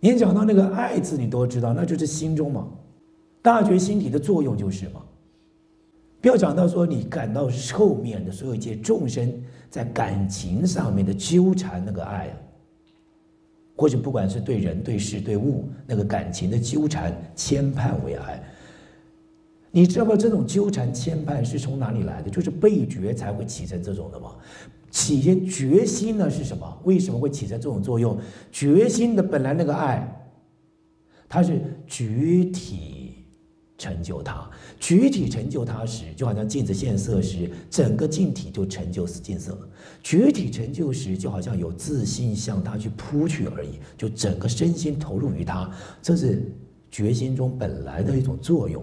你讲到那个爱字，你都知道，那就是心中嘛，大觉心体的作用就是嘛。不要讲到说你感到后面的所有一切众生在感情上面的纠缠那个爱啊，或者不管是对人对事对物那个感情的纠缠牵绊为爱，你知道不？这种纠缠牵绊是从哪里来的？就是被觉才会起成这种的嘛？起先决心呢是什么？为什么会起在这种作用？决心的本来那个爱，它是具体成就它，具体成就它时，就好像镜子现色时，整个镜体就成就是镜色；具体成就时，就好像有自信向它去扑去而已，就整个身心投入于它，这是决心中本来的一种作用。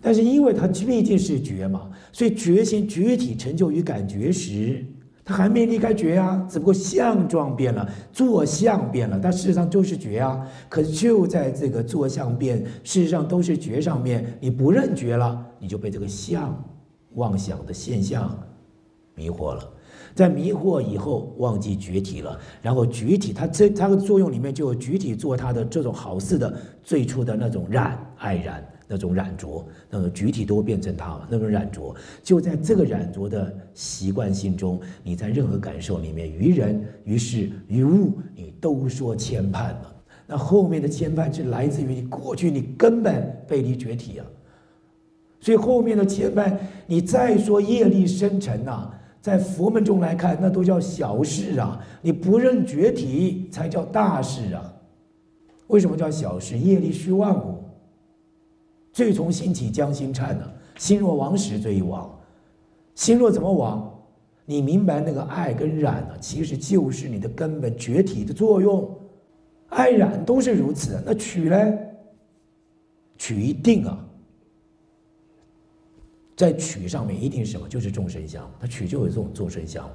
但是因为它毕竟是觉嘛，所以决心具体成就于感觉时。他还没离开觉啊，只不过相状变了，坐相变了，但事实上就是觉啊。可就在这个坐相变，事实上都是觉上面，你不认觉了，你就被这个相妄想的现象迷惑了。在迷惑以后，忘记觉体了，然后觉体它这它的作用里面就有觉体做它的这种好事的最初的那种染爱染。那种染着，那种具体都变成它那种染着，就在这个染着的习惯性中，你在任何感受里面，于人、于事、于物，你都说牵绊了。那后面的牵绊是来自于你过去你根本背离觉体啊。所以后面的牵绊，你再说业力生成呐，在佛门中来看，那都叫小事啊。你不认觉体，才叫大事啊。为什么叫小事？业力虚妄故。罪从心起，将心颤呢？心若亡时，罪亦亡。心若怎么亡？你明白那个爱跟染呢？其实就是你的根本觉体的作用。爱染都是如此。那取呢？取一定啊，在曲上面一定是什么？就是众生相。它曲就有这种众生相。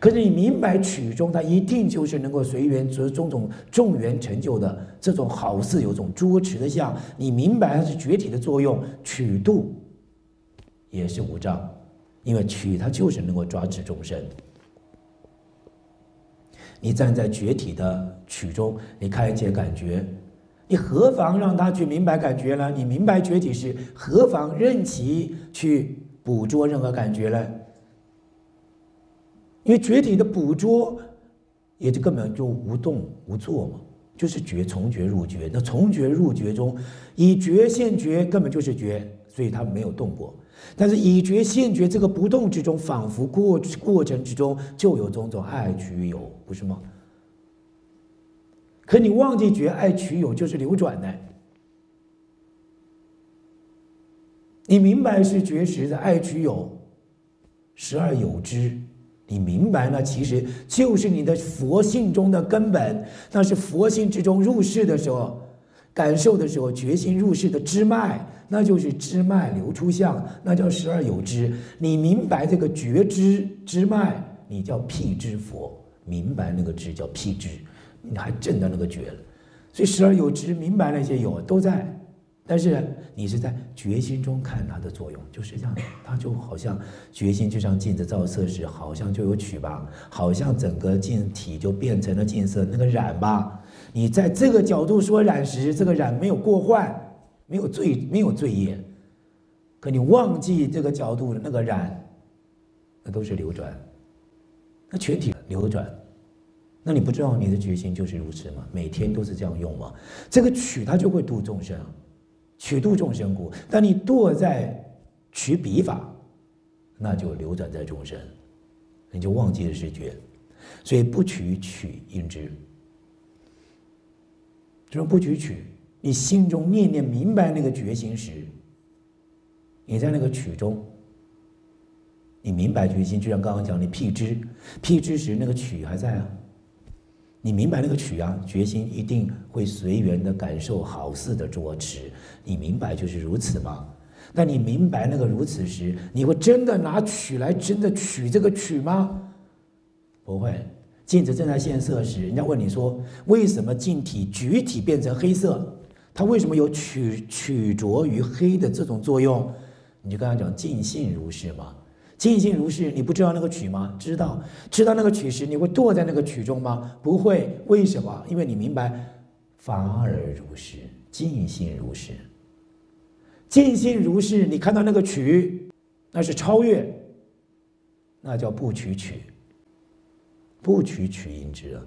可是你明白曲中，它一定就是能够随缘则种种众缘成就的这种好似有种捉持的相。你明白它是觉体的作用，曲度也是无障，因为曲它就是能够抓持众生。你站在觉体的曲中，你看一切感觉，你何妨让他去明白感觉呢？你明白觉体是何妨任其去捕捉任何感觉呢？因为觉体的捕捉，也就根本就无动无作嘛，就是觉从觉入觉。那从觉入觉中，以觉现觉根本就是觉，所以它没有动过。但是以觉现觉这个不动之中，仿佛过过程之中就有种种爱取有，不是吗？可你忘记觉爱取有就是流转的，你明白是觉时的爱取有，时而有之。你明白呢？其实就是你的佛性中的根本，那是佛性之中入世的时候，感受的时候，决心入世的支脉，那就是支脉流出相，那叫时而有之。你明白这个觉知支脉，你叫辟支佛，明白那个知叫辟支，你还证到那个觉了。所以时而有之，明白那些有都在。但是你是在决心中看它的作用，就是这样，它就好像决心就像镜子照射时，好像就有曲吧，好像整个镜体就变成了镜色。那个染吧，你在这个角度说染时，这个染没有过患，没有罪，没有罪业。可你忘记这个角度那个染，那都是流转，那全体流转，那你不知道你的决心就是如此吗？每天都是这样用吗？这个曲它就会度众生。取度众生故，当你堕在取彼法，那就流转在众生，你就忘记了是觉，所以不取取应知。就说不取取，你心中念念明白那个决心时，你在那个取中，你明白决心，就像刚刚讲，你辟支，辟支时那个曲还在啊。你明白那个取啊，决心一定会随缘的感受，好似的捉持。你明白就是如此吗？那你明白那个如此时，你会真的拿取来真的取这个取吗？不会。镜子正在现色时，人家问你说，为什么镜体举体变成黑色？它为什么有取取着于黑的这种作用？你就跟他讲，尽性如是吗？尽心如是，你不知道那个曲吗？知道，知道那个曲时，你会堕在那个曲中吗？不会。为什么？因为你明白，法而如是，尽心如是。尽心如是，你看到那个取，那是超越，那叫不取取，不取取因之啊。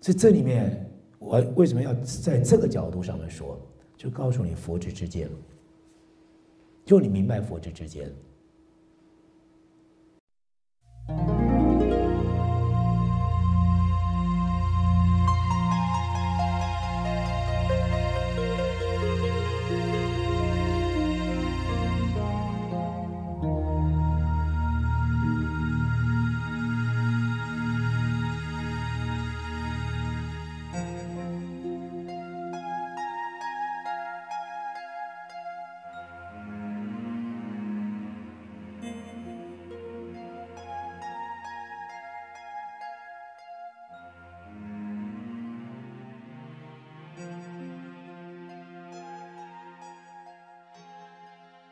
所以这里面，我为什么要在这个角度上面说，就告诉你佛之之见，就你明白佛之之见。